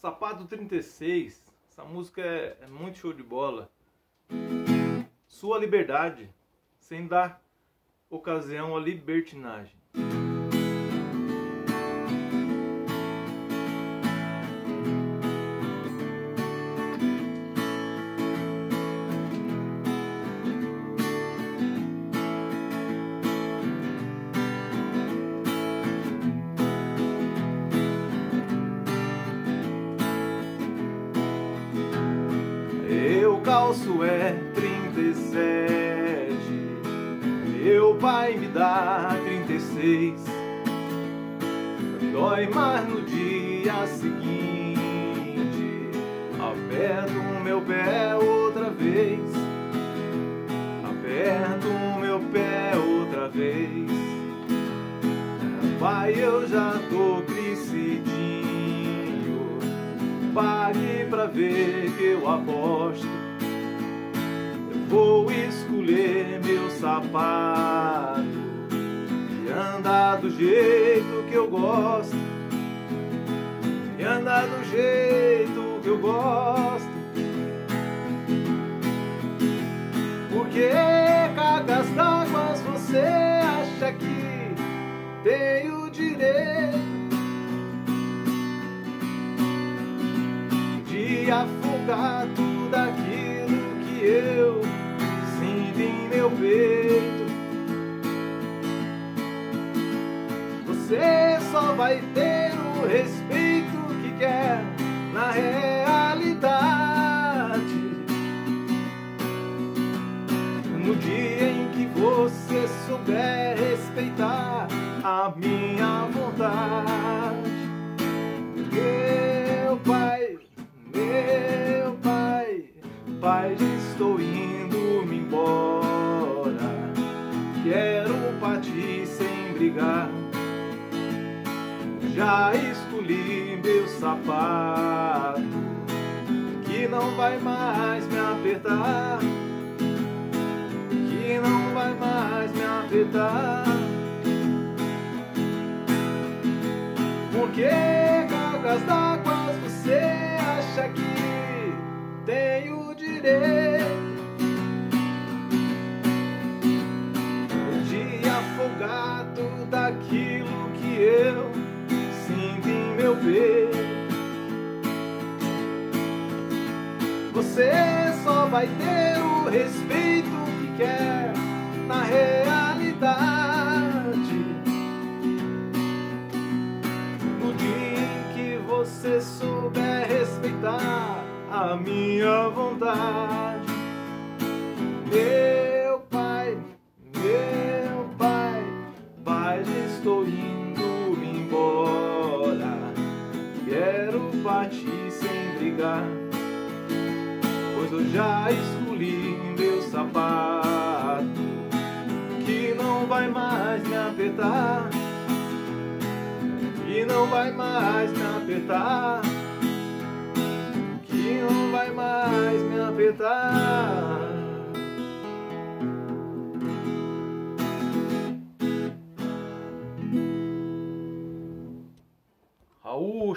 Sapato 36, essa música é, é muito show de bola. Sua liberdade, sem dar ocasião à libertinagem. Calço é 37 Meu pai me dá 36 Dói mais no dia seguinte. Aperto o meu pé outra vez. Aperto o meu pé outra vez. Pai, eu já tô crescidinho. Pare pra ver que eu aposto vou escolher meu sapato E andar do jeito que eu gosto. E andar do jeito que eu gosto. Porque cagas d'água você acha que tem o direito de afogar Você só vai ter o respeito que quer na realidade. No dia em que você souber respeitar a minha vontade. Já escolhi meu sapato, que não vai mais me apertar. Que não vai mais me apertar. Porque cargas d'água você acha que tem o direito Você só vai ter o respeito que quer na realidade. No dia em que você souber respeitar a minha vontade. Meu pai, meu pai, pai, estou indo embora. Quero partir sem brigar, eu já escolhi meu sapato, que não vai mais me apertar que não vai mais me apertar, que não vai mais me apertar. Raul,